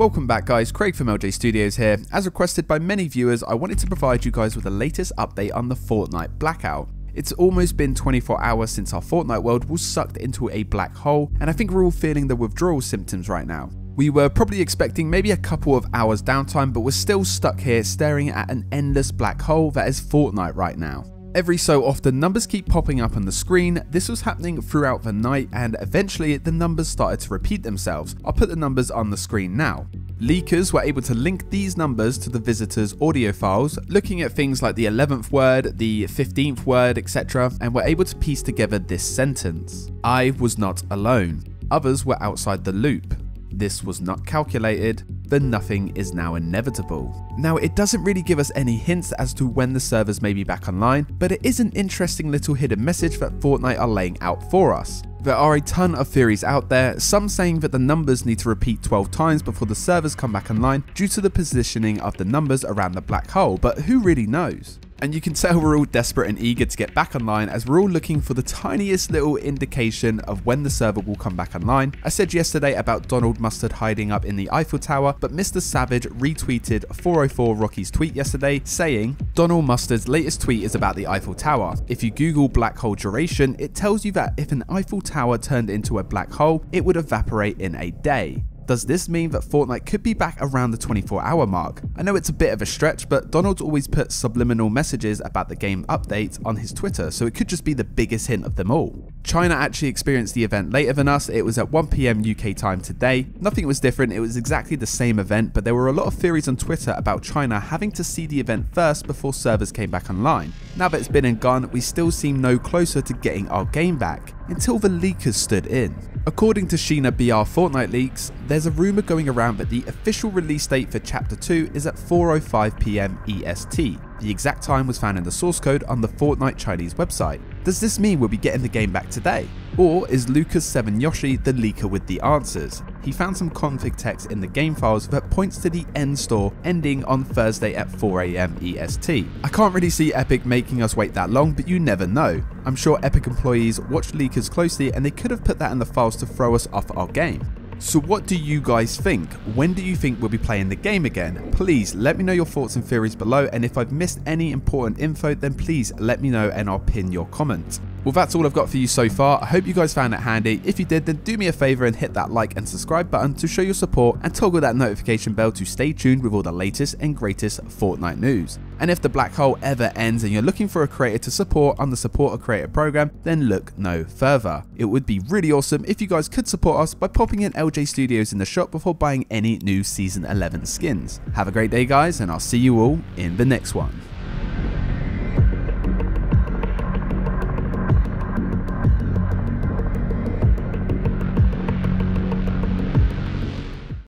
Welcome back guys, Craig from LJ Studios here. As requested by many viewers, I wanted to provide you guys with the latest update on the Fortnite blackout. It's almost been 24 hours since our Fortnite world was sucked into a black hole, and I think we're all feeling the withdrawal symptoms right now. We were probably expecting maybe a couple of hours downtime, but we're still stuck here staring at an endless black hole that is Fortnite right now. Every so often, numbers keep popping up on the screen. This was happening throughout the night, and eventually the numbers started to repeat themselves. I'll put the numbers on the screen now. Leakers were able to link these numbers to the visitor's audio files, looking at things like the 11th word, the 15th word, etc., and were able to piece together this sentence I was not alone. Others were outside the loop. This was not calculated then nothing is now inevitable. Now, it doesn't really give us any hints as to when the servers may be back online, but it is an interesting little hidden message that Fortnite are laying out for us. There are a ton of theories out there, some saying that the numbers need to repeat 12 times before the servers come back online due to the positioning of the numbers around the black hole, but who really knows? And you can tell we're all desperate and eager to get back online as we're all looking for the tiniest little indication of when the server will come back online. I said yesterday about Donald Mustard hiding up in the Eiffel Tower, but Mr. Savage retweeted 404 Rocky's tweet yesterday saying, Donald Mustard's latest tweet is about the Eiffel Tower. If you Google black hole duration, it tells you that if an Eiffel Tower turned into a black hole, it would evaporate in a day. Does this mean that Fortnite could be back around the 24 hour mark? I know it's a bit of a stretch, but Donald's always put subliminal messages about the game update on his Twitter, so it could just be the biggest hint of them all. China actually experienced the event later than us, it was at 1pm UK time today. Nothing was different, it was exactly the same event, but there were a lot of theories on Twitter about China having to see the event first before servers came back online. Now that it's been and gone, we still seem no closer to getting our game back, until the leakers stood in. According to ShiinaBR Fortnite leaks, there's a rumour going around that the official release date for Chapter 2 is at 4.05pm EST. The exact time was found in the source code on the Fortnite Chinese website. Does this mean we'll be getting the game back today? Or is Lucas7yoshi the leaker with the answers? He found some config text in the game files that points to the end store ending on Thursday at 4am EST. I can't really see Epic making us wait that long, but you never know. I'm sure Epic employees watch leakers closely and they could have put that in the files to throw us off our game. So what do you guys think? When do you think we'll be playing the game again? Please let me know your thoughts and theories below and if I've missed any important info then please let me know and I'll pin your comment. Well, that's all I've got for you so far. I hope you guys found it handy. If you did, then do me a favor and hit that like and subscribe button to show your support and toggle that notification bell to stay tuned with all the latest and greatest Fortnite news. And if the black hole ever ends and you're looking for a creator to support on the Support a Creator program, then look no further. It would be really awesome if you guys could support us by popping in LJ Studios in the shop before buying any new Season 11 skins. Have a great day guys and I'll see you all in the next one.